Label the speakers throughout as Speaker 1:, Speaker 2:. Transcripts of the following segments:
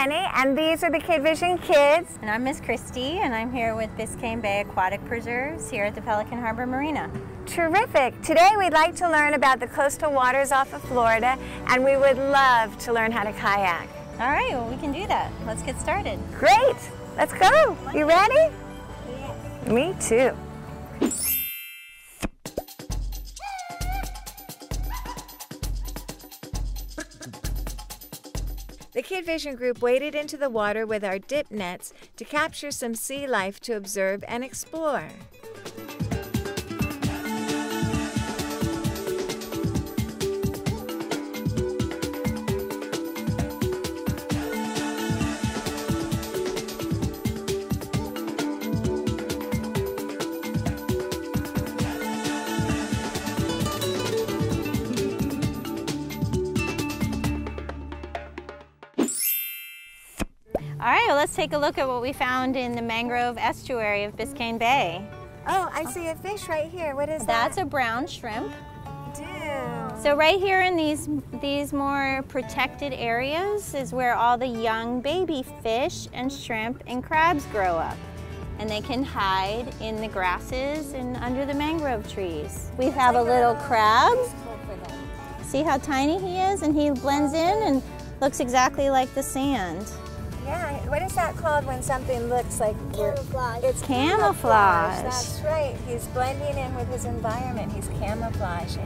Speaker 1: Penny, and these are the KidVision kids.
Speaker 2: And I'm Miss Christy, and I'm here with Biscayne Bay Aquatic Preserves here at the Pelican Harbor Marina.
Speaker 1: Terrific. Today we'd like to learn about the coastal waters off of Florida, and we would love to learn how to kayak.
Speaker 2: All right, well, we can do that. Let's get started.
Speaker 1: Great. Let's go. You ready?
Speaker 2: Yes.
Speaker 1: Me too. KidVision group waded into the water with our dip nets to capture some sea life to observe and explore.
Speaker 2: All right, well, let's take a look at what we found in the mangrove estuary of Biscayne Bay.
Speaker 1: Oh, I see a fish right here. What is
Speaker 2: That's
Speaker 1: that?
Speaker 2: That's a brown shrimp.
Speaker 1: Do.
Speaker 2: So right here in these these more protected areas is where all the young baby fish and shrimp and crabs grow up. And they can hide in the grasses and under the mangrove trees. We have a little crab. See how tiny he is? And he blends in and looks exactly like the sand.
Speaker 1: Yeah, what is that called when something looks like
Speaker 3: Camouflage.
Speaker 1: It's
Speaker 2: Camouflage.
Speaker 1: That's right. He's blending in with his environment. He's camouflaging.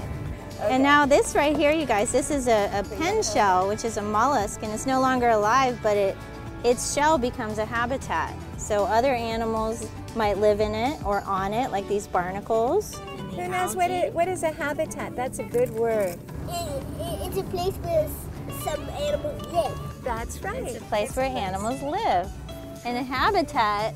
Speaker 1: Okay.
Speaker 2: And now this right here, you guys, this is a, a pen shell, which is a mollusk, and it's no longer alive, but it its shell becomes a habitat. So other animals might live in it or on it, like these barnacles. and the
Speaker 1: Who knows what
Speaker 2: algae.
Speaker 1: it, what is a habitat? That's a good word.
Speaker 3: It, it, it's a place where s- some animals live.
Speaker 1: That's right.
Speaker 2: It's a place where animals live. In a habitat,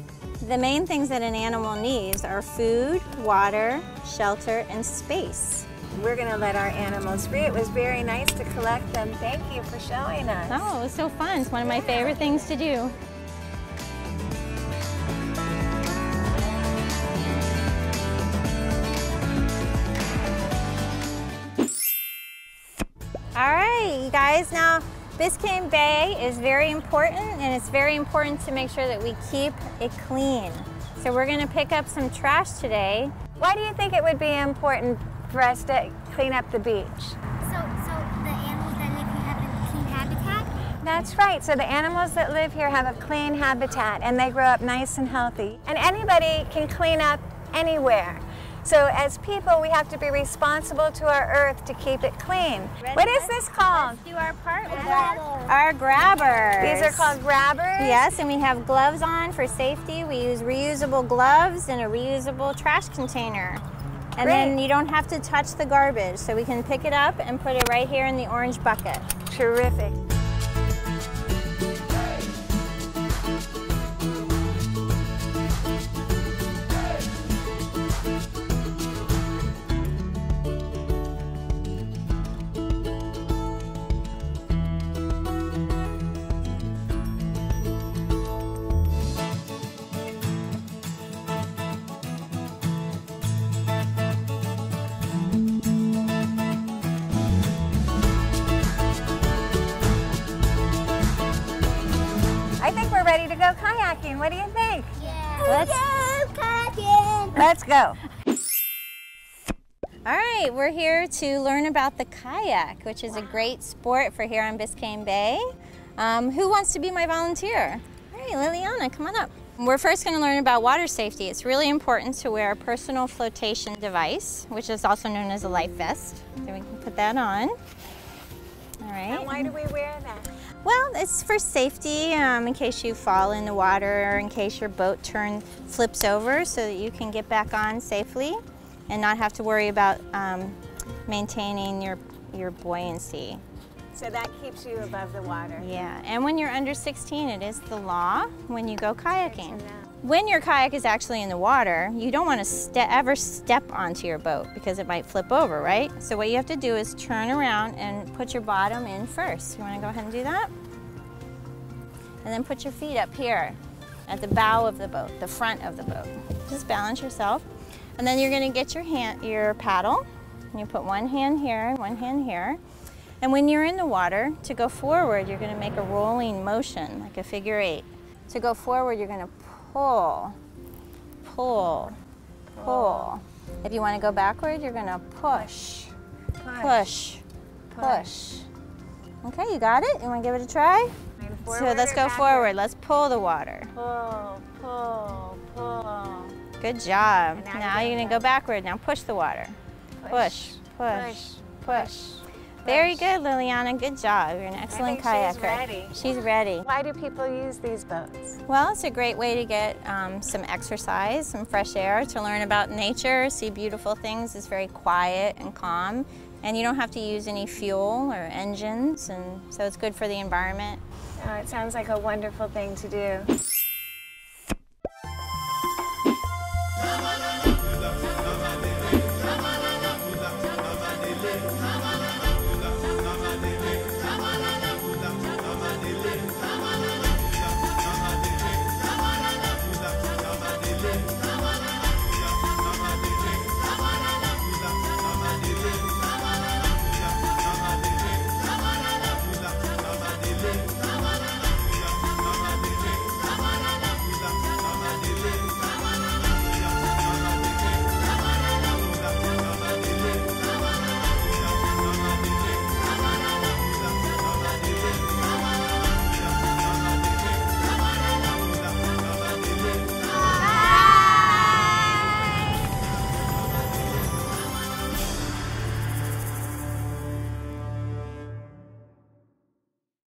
Speaker 2: the main things that an animal needs are food, water, shelter, and space.
Speaker 1: We're going to let our animals free. It was very nice to collect them. Thank you for showing us.
Speaker 2: Oh, it was so fun. It's one of my favorite things to do. You guys, now Biscayne Bay is very important and it's very important to make sure that we keep it clean. So we're gonna pick up some trash today.
Speaker 1: Why do you think it would be important for us to clean up the beach?
Speaker 3: So, so the animals that live here have a clean habitat.
Speaker 1: That's right. So the animals that live here have a clean habitat and they grow up nice and healthy. And anybody can clean up anywhere. So as people, we have to be responsible to our earth to keep it clean. What is this called?
Speaker 2: Let's do our part with
Speaker 3: grabber.
Speaker 2: our, our grabbers.
Speaker 1: These are called grabbers?
Speaker 2: Yes, and we have gloves on for safety. We use reusable gloves and a reusable trash container. And then you don't have to touch the garbage, so we can pick it up and put it right here in the orange bucket.
Speaker 1: Terrific.
Speaker 2: Let's
Speaker 3: go.
Speaker 2: All right, we're here to learn about the kayak, which is a great sport for here on Biscayne Bay. Um, who wants to be my volunteer? All right, Liliana, come on up. We're first going to learn about water safety. It's really important to wear a personal flotation device, which is also known as a life vest. So we can put that on. All right.
Speaker 1: And why do we wear that?
Speaker 2: Well, it's for safety um, in case you fall in the water or in case your boat turn flips over so that you can get back on safely and not have to worry about um, maintaining your, your buoyancy.
Speaker 1: So that keeps you above the water.
Speaker 2: Yeah, and when you're under 16, it is the law when you go kayaking. When your kayak is actually in the water, you don't want to ste ever step onto your boat because it might flip over, right? So what you have to do is turn around and put your bottom in first. You want to go ahead and do that? And then put your feet up here at the bow of the boat, the front of the boat. Just balance yourself. And then you're going to get your hand, your paddle, and you put one hand here one hand here. And when you're in the water, to go forward, you're going to make a rolling motion, like a figure eight. To go forward, you're going to pull, pull, pull. If you want to go backward, you're going to push, push, push. Okay, you got it? You want to give it a try? So let's go forward. Let's pull the water.
Speaker 1: Pull, pull, pull.
Speaker 2: Good job.
Speaker 1: Now
Speaker 2: you're
Speaker 1: going
Speaker 2: gonna go backward. Now push the water. Push, push, push. Very good, Liliana. Good job. You're an excellent
Speaker 1: think she's
Speaker 2: kayaker.
Speaker 1: ready.
Speaker 2: She's ready.
Speaker 1: Why do people use these boats?
Speaker 2: Well, it's a great way to get um, some exercise, some fresh air, to learn about nature, see beautiful things. It's very quiet and calm, and you don't have to use any fuel or engines, and so it's good for the environment.
Speaker 1: Oh, it sounds like a wonderful thing to do.